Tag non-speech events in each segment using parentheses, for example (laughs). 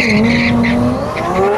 Oh.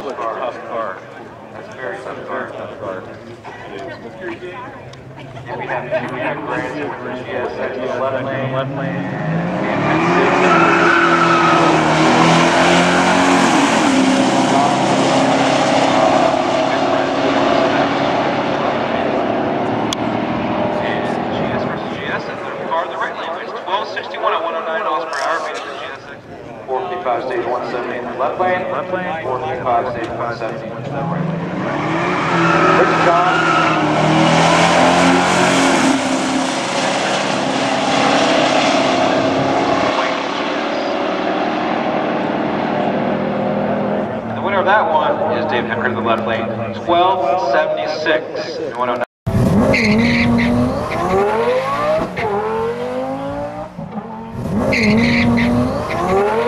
Tough car. Tough car. That's a very tough car. Tough car. Yeah, we have, we have Brandon for GSX in the left lane. Left lane. And GS versus GS, the car in the right lane is 1261 at 109 miles per hour, 455 stage 170 in the left lane. Left lane. 455 stage 170 in the right lane. Rich John. And the winner of that one is Dave Hemker in the left lane. 1276 and 109. (laughs)